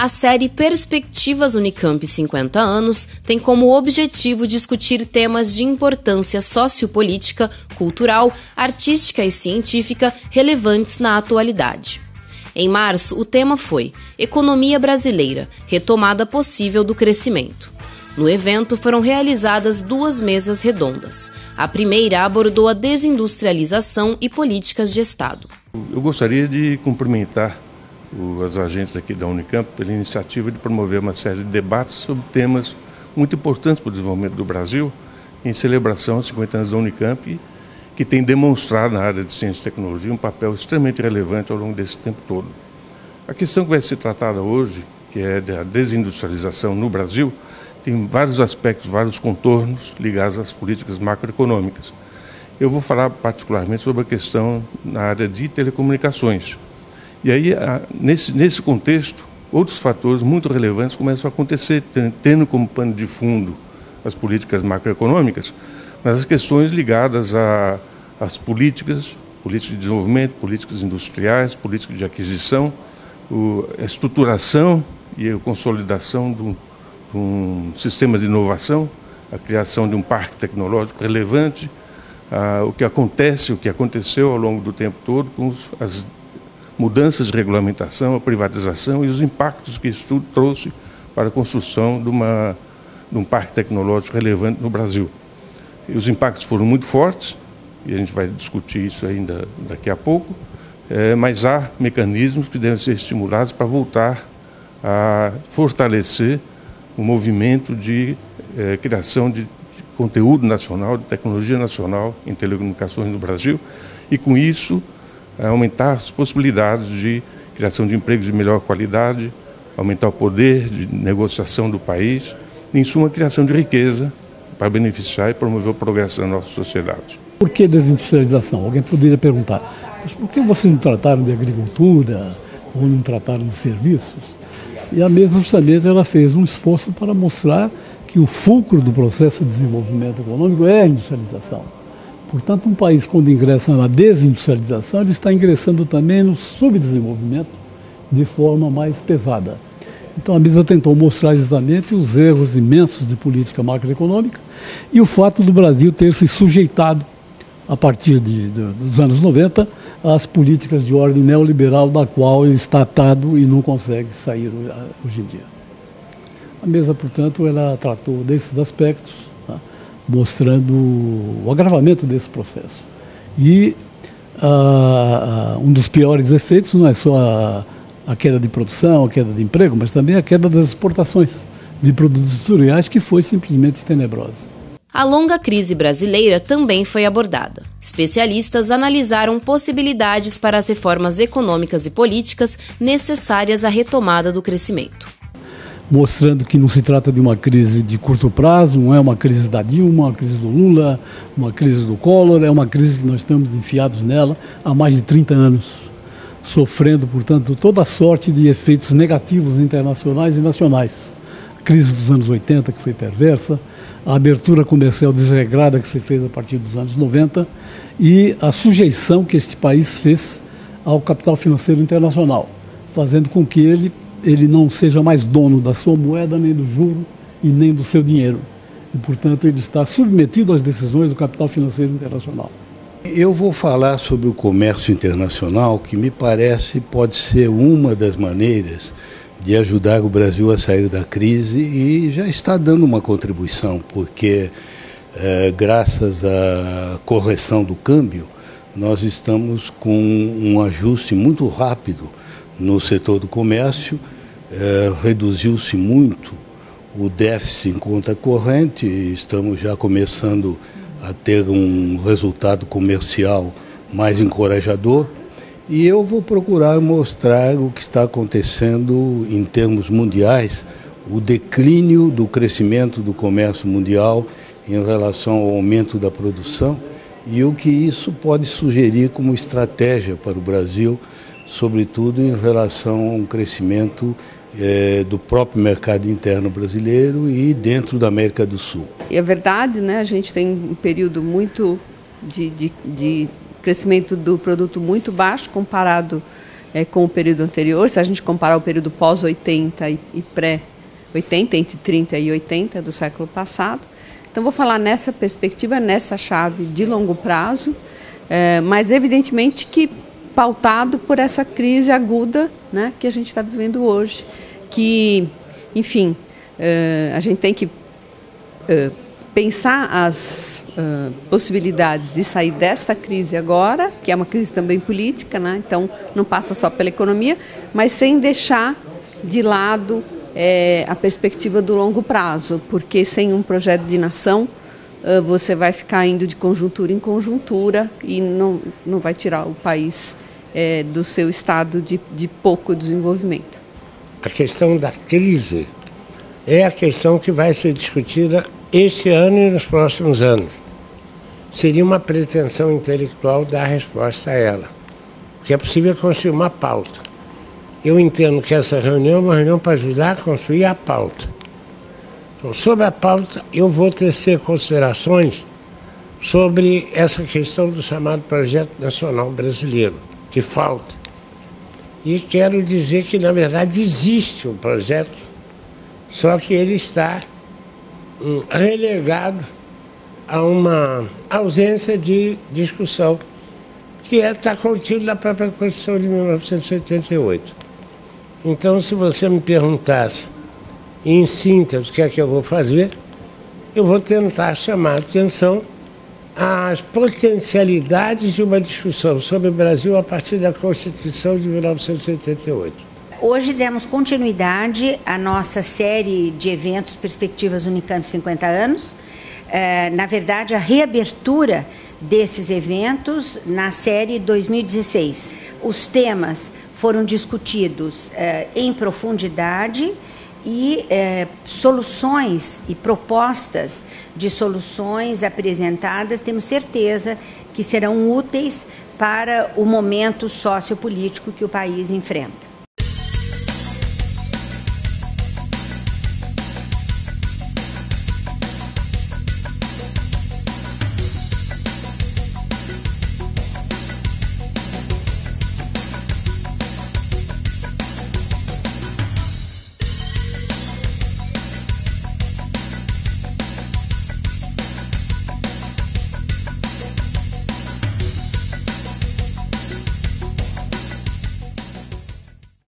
A série Perspectivas Unicamp 50 anos tem como objetivo discutir temas de importância sociopolítica, cultural, artística e científica relevantes na atualidade. Em março, o tema foi Economia Brasileira Retomada Possível do Crescimento. No evento foram realizadas duas mesas redondas. A primeira abordou a desindustrialização e políticas de Estado. Eu gostaria de cumprimentar os agentes aqui da Unicamp pela iniciativa de promover uma série de debates sobre temas muito importantes para o desenvolvimento do Brasil, em celebração aos 50 anos da Unicamp, que tem demonstrado na área de ciência e tecnologia um papel extremamente relevante ao longo desse tempo todo. A questão que vai ser tratada hoje, que é da desindustrialização no Brasil, tem vários aspectos, vários contornos ligados às políticas macroeconômicas. Eu vou falar particularmente sobre a questão na área de telecomunicações. E aí, nesse, nesse contexto, outros fatores muito relevantes começam a acontecer, tendo como pano de fundo as políticas macroeconômicas, mas as questões ligadas às políticas, políticas de desenvolvimento, políticas industriais, políticas de aquisição, a estruturação e a consolidação de um sistema de inovação, a criação de um parque tecnológico relevante, o que acontece, o que aconteceu ao longo do tempo todo com as mudanças de regulamentação, a privatização e os impactos que isso tudo trouxe para a construção de, uma, de um parque tecnológico relevante no Brasil. E os impactos foram muito fortes, e a gente vai discutir isso ainda daqui a pouco, é, mas há mecanismos que devem ser estimulados para voltar a fortalecer o movimento de é, criação de conteúdo nacional, de tecnologia nacional em telecomunicações no Brasil, e com isso aumentar as possibilidades de criação de empregos de melhor qualidade, aumentar o poder de negociação do país, em suma, criação de riqueza para beneficiar e promover o progresso da nossa sociedade. Por que desindustrialização? Alguém poderia perguntar. Por que vocês não trataram de agricultura ou não trataram de serviços? E a mesa justamente ela fez um esforço para mostrar que o fulcro do processo de desenvolvimento econômico é a industrialização. Portanto, um país, quando ingressa na desindustrialização, ele está ingressando também no subdesenvolvimento de forma mais pesada. Então, a mesa tentou mostrar justamente os erros imensos de política macroeconômica e o fato do Brasil ter se sujeitado, a partir de, de, dos anos 90, às políticas de ordem neoliberal da qual ele está atado e não consegue sair hoje em dia. A mesa, portanto, ela tratou desses aspectos mostrando o agravamento desse processo. E uh, um dos piores efeitos não é só a, a, queda de produção, a queda de emprego, mas também a queda das exportações de produtos industriais, que foi simplesmente tenebrosa. A longa crise brasileira também foi abordada. Especialistas analisaram possibilidades para as reformas econômicas e políticas necessárias à retomada do crescimento mostrando que não se trata de uma crise de curto prazo, não é uma crise da Dilma, uma crise do Lula, uma crise do Collor, é uma crise que nós estamos enfiados nela há mais de 30 anos, sofrendo, portanto, toda sorte de efeitos negativos internacionais e nacionais. A crise dos anos 80, que foi perversa, a abertura comercial desregrada que se fez a partir dos anos 90 e a sujeição que este país fez ao capital financeiro internacional, fazendo com que ele ele não seja mais dono da sua moeda, nem do juro e nem do seu dinheiro. E, portanto, ele está submetido às decisões do capital financeiro internacional. Eu vou falar sobre o comércio internacional, que me parece pode ser uma das maneiras de ajudar o Brasil a sair da crise e já está dando uma contribuição, porque é, graças à correção do câmbio, nós estamos com um ajuste muito rápido no setor do comércio, é, reduziu-se muito o déficit em conta corrente, estamos já começando a ter um resultado comercial mais encorajador. E eu vou procurar mostrar o que está acontecendo em termos mundiais, o declínio do crescimento do comércio mundial em relação ao aumento da produção e o que isso pode sugerir como estratégia para o Brasil sobretudo em relação a um crescimento é, do próprio mercado interno brasileiro e dentro da América do Sul. É verdade, né? A gente tem um período muito de, de, de crescimento do produto muito baixo comparado é, com o período anterior, se a gente comparar o período pós-80 e, e pré-80, entre 30 e 80 do século passado. Então, vou falar nessa perspectiva, nessa chave de longo prazo, é, mas evidentemente que pautado por essa crise aguda né, que a gente está vivendo hoje, que, enfim, é, a gente tem que é, pensar as uh, possibilidades de sair desta crise agora, que é uma crise também política, né? então não passa só pela economia, mas sem deixar de lado é, a perspectiva do longo prazo, porque sem um projeto de nação uh, você vai ficar indo de conjuntura em conjuntura e não, não vai tirar o país é, do seu estado de, de pouco desenvolvimento. A questão da crise é a questão que vai ser discutida este ano e nos próximos anos. Seria uma pretensão intelectual dar resposta a ela, porque é possível construir uma pauta. Eu entendo que essa reunião é uma reunião para ajudar a construir a pauta. Então, sobre a pauta, eu vou tecer considerações sobre essa questão do chamado Projeto Nacional Brasileiro, que falta. E quero dizer que, na verdade, existe um projeto, só que ele está relegado a uma ausência de discussão, que é, está contido na própria Constituição de 1988. Então, se você me perguntasse, em síntese, o que é que eu vou fazer, eu vou tentar chamar a atenção às potencialidades de uma discussão sobre o Brasil a partir da Constituição de 1988. Hoje demos continuidade à nossa série de eventos Perspectivas Unicamp 50 anos. É, na verdade, a reabertura desses eventos na série 2016. Os temas foram discutidos é, em profundidade e é, soluções e propostas de soluções apresentadas, temos certeza que serão úteis para o momento sociopolítico que o país enfrenta.